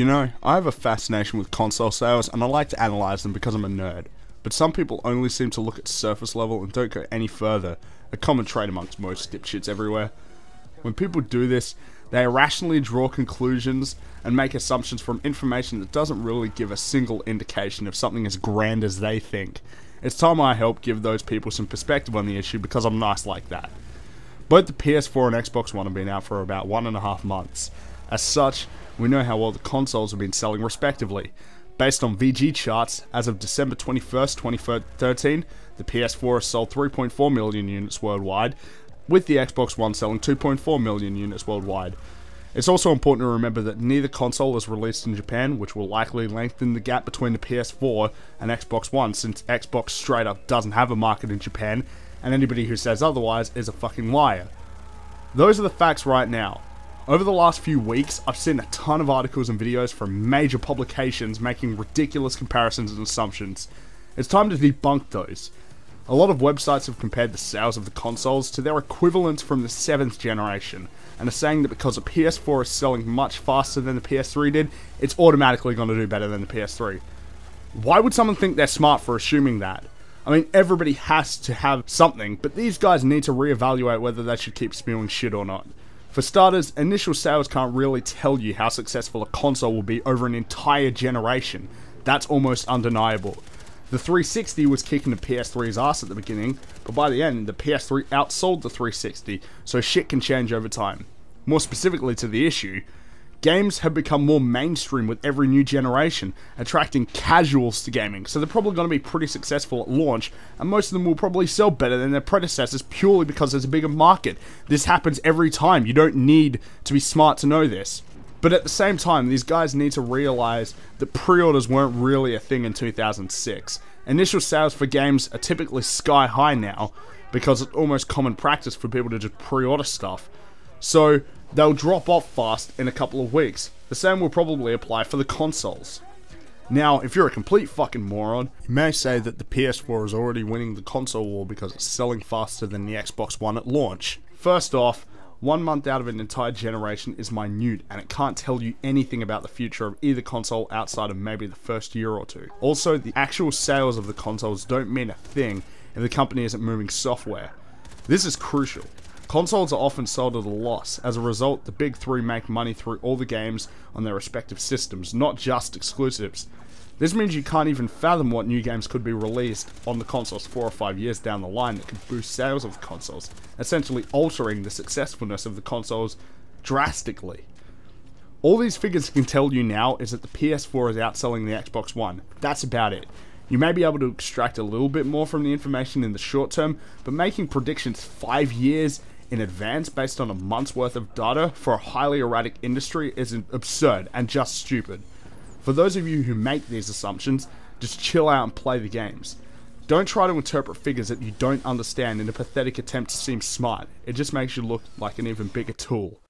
You know, I have a fascination with console sales and I like to analyze them because I'm a nerd. But some people only seem to look at surface level and don't go any further, a common trait amongst most dipshits everywhere. When people do this, they irrationally draw conclusions and make assumptions from information that doesn't really give a single indication of something as grand as they think. It's time I help give those people some perspective on the issue because I'm nice like that. Both the PS4 and Xbox One have been out for about one and a half months. As such, we know how well the consoles have been selling respectively. Based on VGChartz, as of December 21st, 2013, the PS4 has sold 3.4 million units worldwide, with the Xbox One selling 2.4 million units worldwide. It's also important to remember that neither console is released in Japan, which will likely lengthen the gap between the PS4 and Xbox One, since Xbox straight up doesn't have a market in Japan, and anybody who says otherwise is a fucking liar. Those are the facts right now. Over the last few weeks, I've seen a ton of articles and videos from major publications making ridiculous comparisons and assumptions. It's time to debunk those. A lot of websites have compared the sales of the consoles to their equivalents from the 7th generation, and are saying that because the PS4 is selling much faster than the PS3 did, it's automatically going to do better than the PS3. Why would someone think they're smart for assuming that? I mean, everybody has to have something, but these guys need to reevaluate whether they should keep spewing shit or not. For starters, initial sales can't really tell you how successful a console will be over an entire generation. That's almost undeniable. The 360 was kicking the PS3's ass at the beginning, but by the end, the PS3 outsold the 360, so shit can change over time. More specifically to the issue, games have become more mainstream with every new generation, attracting casuals to gaming, so they're probably going to be pretty successful at launch, and most of them will probably sell better than their predecessors purely because there's a bigger market. This happens every time, you don't need to be smart to know this. But at the same time, these guys need to realize that pre-orders weren't really a thing in 2006. Initial sales for games are typically sky high now, because it's almost common practice for people to just pre-order stuff. So, they'll drop off fast in a couple of weeks. The same will probably apply for the consoles. Now, if you're a complete fucking moron, you may say that the PS4 is already winning the console war because it's selling faster than the Xbox One at launch. First off, one month out of an entire generation is minute, and it can't tell you anything about the future of either console outside of maybe the first year or two. Also, the actual sales of the consoles don't mean a thing if the company isn't moving software. This is crucial. Consoles are often sold at a loss. As a result, the big three make money through all the games on their respective systems, not just exclusives. This means you can't even fathom what new games could be released on the consoles four or five years down the line that could boost sales of consoles, essentially altering the successfulness of the consoles drastically. All these figures can tell you now is that the PS4 is outselling the Xbox One. That's about it. You may be able to extract a little bit more from the information in the short term, but making predictions five years in advance based on a month's worth of data for a highly erratic industry is absurd and just stupid. For those of you who make these assumptions, just chill out and play the games. Don't try to interpret figures that you don't understand in a pathetic attempt to seem smart. It just makes you look like an even bigger tool.